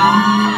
Amen.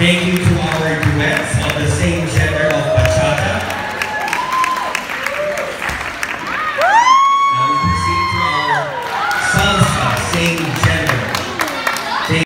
Thank you to our duets of the same